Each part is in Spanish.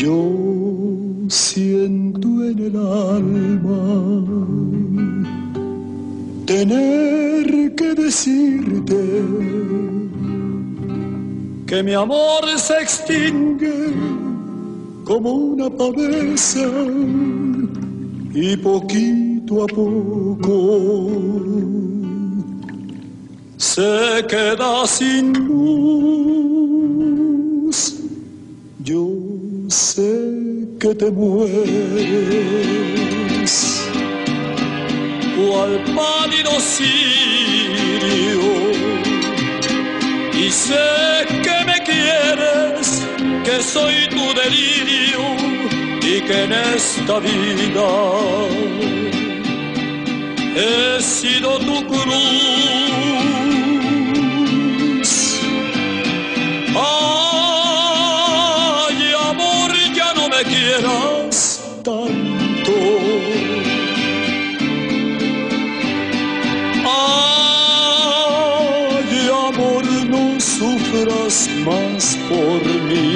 Yo siento en el alma tener que decirte que mi amor se extingue como una pavesa y poquito a poco se queda sin luz. Yo sé que te mueres cual pálido sirio y sé que me quieres, que soy tu delirio y que en esta vida he sido tu cruz. Quieras tanto. Ay, amor, no sufras más por mí.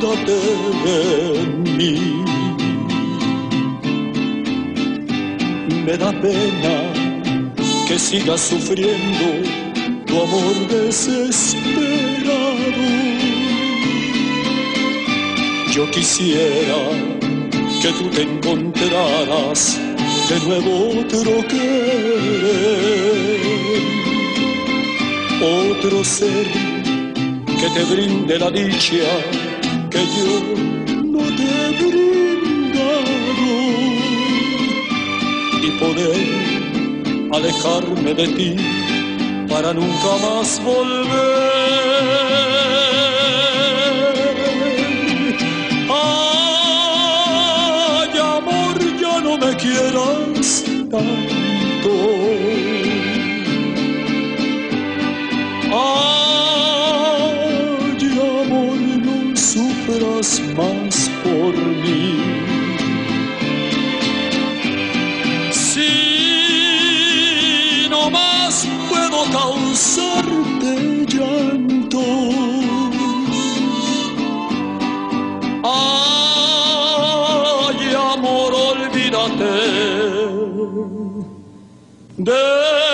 De mí. Me da pena que sigas sufriendo tu amor desesperado. Yo quisiera que tú te encontraras de nuevo otro querer, otro ser que te brinde la dicha que yo no te he brindado y poder alejarme de ti para nunca más volver. Ay, amor, ya no me quieras tanto. Sufras más por mí. Si no más puedo causarte llanto. Ay, amor, olvídate de